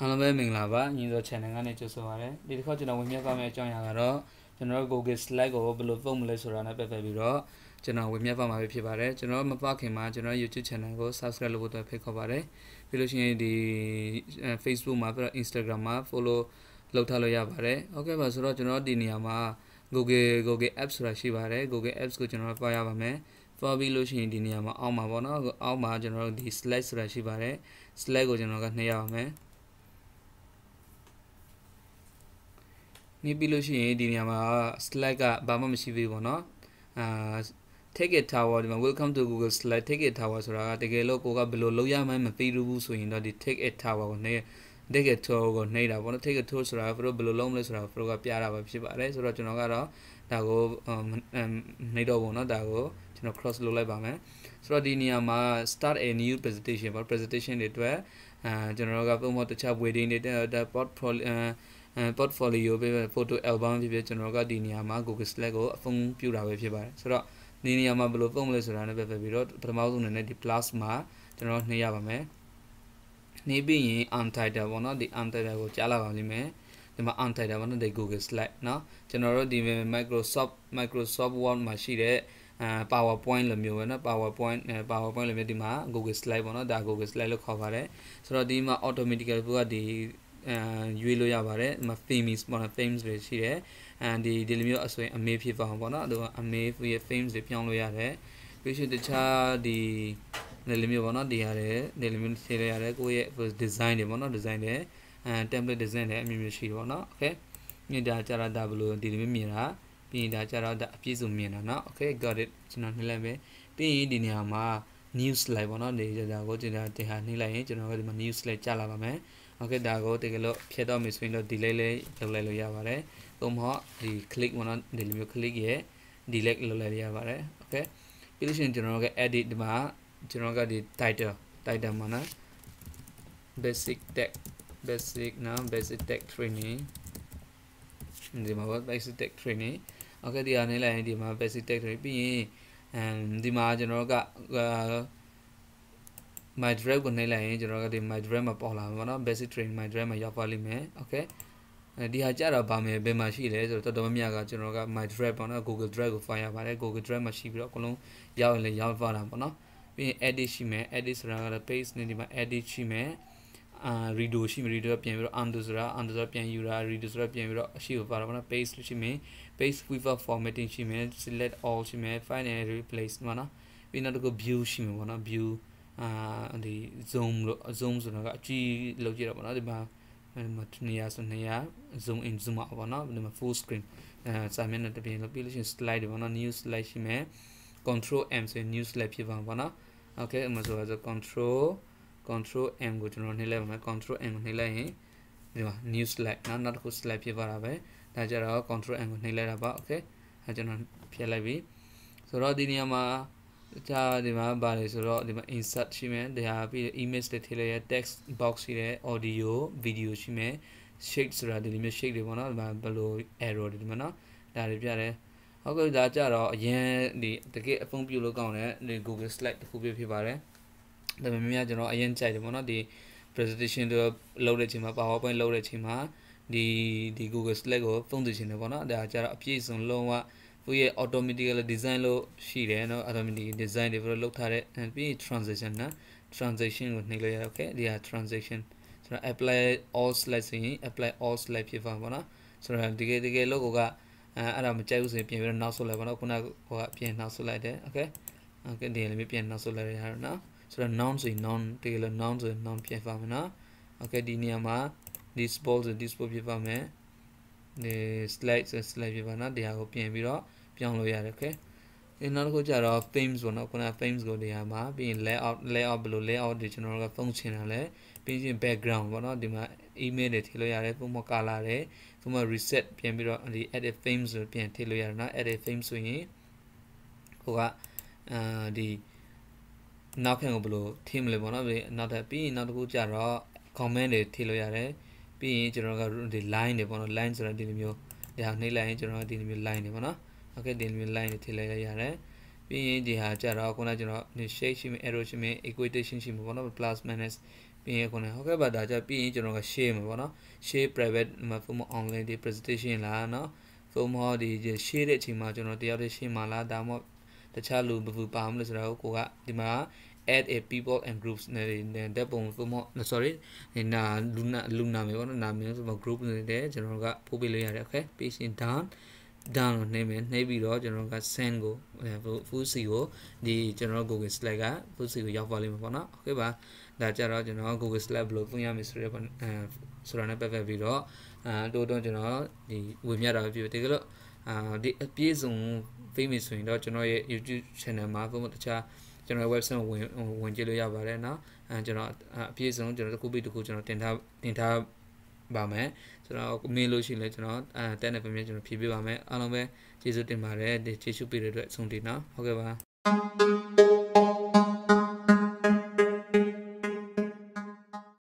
အားလုံးပဲမင်္ဂလာပါညီစော channel ကနေကြိုဆိုပါရစေဒီတစ်ခါကျွန်တော်ဝင်မြတ်ပါမယ့်အကြောင်းအရာကတော့ကျွန်တော်တို့ Google Slide ကိုဘယ်လိုပုံမလဲဆိုတာနဲ့ပတ်သက်ပြီးတော့ကျွန်တော်ဝင်မြတ်ပါမှာဖြစ်ပါတယ်ကျွန်တော်မပခင်မှာကျွန်တော် YouTube channel ကို subscribe လုပ်ဖို့အတွက်ဖိတ်ခေါ်ပါတယ်ပြီးလို့ရှိရင်ဒီ Facebook မှာပြီးတော့ Instagram မှာ follow လုပ်ထားလို့ရပါတယ်ဟုတ်ကဲ့ပါဆိုတော့ကျွန်တော်ဒီနေရာမှာ Google Google Apps ဆိုတာရှိပါတယ် Google Apps ကိုကျွန်တော်ပါရပါမယ်ဖော်ပြီးလို့ရှိရင်ဒီနေရာမှာအောက်မှာပေါ့နော်အောက်မှာကျွန်တော်တို့ဒီ slide ဆိုတာရှိပါတယ် slide ကိုကျွန်တော်ကနှိပ်ရပါမယ် နှိပ်ပြီးလို့ရှိရင်ဒီနေရာမှာ slide ကဘာမှမရှိသေးဘူးပေါ့နော်အာ take it tower ဒီမှာ welcome to google slide take it tower ဆိုတာကတကယ်လို့ကိုကဘယ်လိုလုပ်ရမှန်းမသိဘူးဆိုရင်တော့ဒီ take it tower ကိုနှိပ် take it tower ကိုနှိပ်တာပေါ့နော် take it tower ဆိုတာဘယ်လိုဘယ်လိုလုပ်မလဲဆိုတာဘယ်လိုကပြတာပဲဖြစ်ပါတယ်ဆိုတော့ကျွန်တော်ကတော့ဒါကိုနှိပ်တော့ပေါ့နော်ဒါကိုကျွန်တော် cross လုပ်လိုက်ပါမယ်ဆိုတော့ဒီနေရာမှာ start a new presentation ပေါ့ presentation တွေအတွက်အဲကျွန်တော်တို့ကပုံမှန်တခြား wedding တွေတဲ့ portfolio အဲ portfolio ပဲ photo album ဖြစ်ဖြစ်ကျွန်တော်ကဒီနေရာမှာ Google Slide ကိုအဖုံးပြတာပဲဖြစ်ပါတယ်ဆိုတော့ဒီနေရာမှာဘယ်လိုပုံမလဲဆိုတာနဲ့ပဲပဲပြီးတော့ပထမဆုံးအနေနဲ့ဒီ plus မှာကျွန်တော်နှိပ်ရပါမယ်နှိပ်ပြီးရင် arm title ပေါ့နော်ဒီ arm title ကိုကြားလာပါလိမ့်မယ်ဒီမှာ arm title ပေါ့နော်ဒီ Google Slide เนาะကျွန်တော်တို့ဒီ Microsoft Microsoft Word မှာရှိတဲ့အာ PowerPoint လိုမျိုးပဲเนาะ PowerPoint PowerPoint လိုမျိုးဒီမှာ Google Slide ပေါ့เนาะဒါ Google Slide လို့ခေါ်ပါတယ်ဆိုတော့ဒီမှာ automatically ကဒီအာ ရွေးလို့ရပါတယ်ဒီမှာ themes ပေါ့နော် themes တွေရှိတယ်အဲဒီဒီလိုမျိုးအဆိုရင်အမေးဖြစ်ပါအောင်ပေါ့နော်သူကအမေးရဲ့ themes တွေပြောင်းလို့ရတယ်ပြီးရှင်တခြားဒီဒီလိုမျိုးပေါ့နော်ဒီရတယ်ဒီလိုမျိုးထည့်ရရတယ်ကိုယ့်ရဲ့ design တွေပေါ့နော် design တွေအဲ template design တွေအမျိုးမျိုးရှိတယ်ပေါ့နော် okay မြင်တာကြတာဒါဘလို့ဒီလိုမျိုးမြင်တာပြီးရင်ဒါကြတော့ဒါအပြည့်စုံမြင်တာเนาะ okay got it ကျွန်တော်နှိပ်လိုက်မယ်ပြီးရင်ဒီနေရာမှာ new slide ပေါ့နော်ဒီဒါကိုကျွန်တော်တင်ဟာနှိပ်လိုက်ရင်ကျွန်တော်ကဒီမှာ new slide ကြာလာပါမယ် okay ဒါကိုတကယ်လို့ဖြတ်တော့မယ်ဆိုရင်တော့ delay လေးလုပ်လိုက်လို့ရပါတယ်သို့မဟုတ်ဒီ click ပေါ့နော်ဒီလိုမျိုး click ရဲ့ delete လုပ်လိုက်ရပါတယ် okay ပြီးလို့ရှိရင်ကျွန်တော်က edit ဒီမှာကျွန်တော်ကဒီ title title မှာနော် basic tech basic နော် basic tech training ဒီမှာ basic tech training okay ဒီအနေနဲ့ဒီမှာ basic tech training ပြီးရင်အဲဒီမှာကျွန်တော်က my drive ကိုနှိပ်လိုက်ရင်ကျွန်တော်ကဒီ my drive မှာပေါ်လာမှာပေါ့နော် basic training my drive မှာရောက်ပါလိမ့်မယ် okay ဒီဟာကြတော့ဗာမယ်ဘယ်မှာရှိလဲဆိုတော့တော်တော်များများကကျွန်တော်က my drive ပေါ့နော် google drive ကို file ရပါတယ် google drive မှာရှိပြီးတော့အကုန်လုံးရောက်ရင်လည်းရောက်ပါတာပေါ့နော်ပြီးရင် edit ရှိမယ် edit ဆိုတာကတော့ paste နဲ့ဒီမှာ edit ရှိမယ်အာ redo ရှိမယ် redo ပြန်ပြီးတော့ undo ဆိုတာ undo ဆိုတာပြန်ယူတာ redo ဆိုတာပြန်ပြီးတော့အရှိကိုပါတာပေါ့နော် paste လို့ရှိမယ် paste without formatting ရှိမယ် select all ရှိမယ် find and replace ပေါ့နော်ပြီးနောက်တစ်ခု view ရှိမယ်ပေါ့နော် view အာဒီ zoom လို့ zoom ဆိုတာကအကြည့်လောက်ကြည့်တော့ပေါ့နော်ဒီမှာမှာနေရာဆိုနေရာ zoom in zoom out ပေါ့နော်ဒီမှာ full screen အဲစာမျက်နှာတစ်ပြင်လို့ပြီးလို့ရှိရင် slide တွေပေါ့နော် new slide ရှိမယ် control m ဆိုရင် new slide ဖြစ်ပါမှာပေါ့နော် okay အမှဆိုတော့ control control m ကိုကျွန်တော်နှိပ်လိုက်ပါမယ် control m ကိုနှိပ်လိုက်ရင်ဒီမှာ new slide နော်နောက်တစ်ခု slide ဖြစ်သွားတာပဲဒါကြတော့ control m ကိုနှိပ်လိုက်တာပါ okay အဲကျွန်တော်ဖြတ်လိုက်ပြီဆိုတော့ဒီနေရာမှာ ဒါဒီမှာဗာလေဆိုတော့ဒီမှာ insert ရှိမယ်ဒါပြီး image တွေထည့်လိုက်ရ text box ရှိတယ် audio video ရှိမယ် shade ဆိုတာဒီလိုမျိုး shade တွေပေါ့နော်ဒီမှာဘယ်လို error တွေဒီမှာနော်ဒါတွေပြတယ်ဟုတ်ကဲ့ဒါကြတော့အရင်ဒီတကယ်အဖုံးပြုလို့ကောင်းတယ်ဒီ Google Slide တစ်ခုပြဖြစ်ပါတယ်ဒါပေမဲ့များကျွန်တော်အရင်ကြိုက်တယ်ပေါ့နော်ဒီ presentation တွေလုပ်တဲ့အချိန်မှာ PowerPoint လုပ်တဲ့အချိန်မှာဒီဒီ Google Slide ကိုဖုံးသိချင်တယ်ပေါ့နော်ဒါကြတော့အပြည့်စုံလုံးဝ သူရဲ့ automatically design လို့ရှိတယ်เนาะ automatic design တွေဘယ်လိုလုပ်ထားတဲ့ပြီး transition နော် transition ကိုနှိပ်လိုက်ရ okay ဒီဟာ transition ဆိုတော့ apply all slide ဆိုရင် apply all slide ဖြစ်ပါမှာเนาะဆိုတော့တကယ်တကယ်လို့ကိုကအဲအဲ့ဒါမကြိုက်ဘူးဆိုရင်ပြင်ပြီးတော့နောက်ဆုတ်လိုက်ပါတော့ခုနကဟိုကပြင်နောက်ဆုတ်လိုက်တယ် okay okay ဒီလည်းပြင်နောက်ဆုတ်လိုက်ရတာเนาะဆိုတော့ noun ဆိုရင် noun တကယ်လို့ noun ဆိုရင် noun ပြင်ပါမယ်เนาะ okay ဒီနေရာမှာ disposal ဆို disposal ဖြစ်ပါမယ် ဒီ slide ဆို slide ဖြစ်ပါနော်ဒီဟာကိုပြင်ပြီးတော့ပြောင်းလို့ရတယ် okay ဒီနောက်တစ်ခုကျတော့ themes ပေါ့နော်ခုန themes ကိုဒီဟာမှာပြီးရင် layout layout ဘယ်လို layout တွေကျွန်တော်တို့ကဖုန်းချင်တာလဲပြီးရင် background ပေါ့နော်ဒီမှာ email တွေထည့်လို့ရတယ်ပုံမ color တွေပုံမ reset ပြန်ပြီးတော့ဒီ edit themes ကိုပြန်ထည့်လို့ရတယ်နော် edit themes ဆိုရင်ဟိုကအာဒီနောက်ခံကိုဘယ်လိုထည့်မလဲပေါ့နော်ပြီးနောက်တစ်ပြီးရင်နောက်တစ်ခုကျတော့ comment တွေထည့်လို့ရတယ် ပြီးရင်ကျွန်တော်ကဒီ line တွေပေါ့နော် line ဆိုတာဒီလိုမျိုးဒါနှိပ်လိုက်ရင်ကျွန်တော်ဒီလိုမျိုး line တွေပေါ့နော်โอเคဒီလိုမျိုး line တွေထည့်လိုက်ရရတယ်ပြီးရင်ဒီဟာကြတော့ခုနကျွန်တော် shade ရှိမယ် arrow ရှိမယ် equation ရှိမယ်ပေါ့နော် plus minus ပြီးရင်ခုနဟုတ်ကဲ့ပါဒါကြပြီးရင်ကျွန်တော်က share မှာပေါ့နော် share private မှာ form online ဒီ presentation လားเนาะ form ဟောဒီ share တဲ့အချိန်မှာကျွန်တော်တရားတည်း share မှာလားဒါမှမဟုတ်တခြားလူဘယ်သူပါမလို့ဆိုတော့ကိုကဒီမှာ add a people and groups နဲ့တဲ့ပုံ form sorry နာလူနာလူနာမယ်ပေါ့နော်နာမည်ဆိုတော့ group နဲ့ကျွန်တော်ကပို့ပေးလို့ရတယ် okay patient down down လို့နှိမ့်မယ်နှိမ့်ပြီးတော့ကျွန်တော်က send ကို full C ကိုဒီကျွန်တော် Google Slide က full C ကိုရောက်ပါလိမ့်မယ်ပေါ့နော် okay ပါဒါကြတော့ကျွန်တော် Google Slide ဘယ်လိုဖွင့်ရမလဲဆိုတော့အဲဆိုတာနဲ့ပတ်သက်ပြီးတော့အဲတိုးတော့ကျွန်တော်ဒီဝင်မြတာပြပြတကယ်လို့အာဒီအပြည့်စုံဖိမိဆိုရင်တော့ကျွန်တော်ရဲ့ YouTube channel မှာပုံမှန်တခြား ကျွန်တော် website ဝင်ဝင်ကြည့်လို့ရပါတယ်เนาะအဲကျွန်တော်အပြည့်စုံကျွန်တော်တစ်ခုပြီးတစ်ခုကျွန်တော်တင်ထားတင်ထားပါမယ်ဆိုတော့မေးလို့ရှိရင်လည်းကျွန်တော်အဲတက်နေပြင်ကျွန်တော်ဖြည့်ပေးပါမယ်အားလုံးပဲကျေးဇူးတင်ပါတယ်ဒီကျေးဇူးပေးတဲ့အတွက်အဆုံးထိနော်ဟုတ်ကဲ့ပါ